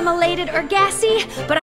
I'm elated or gassy, but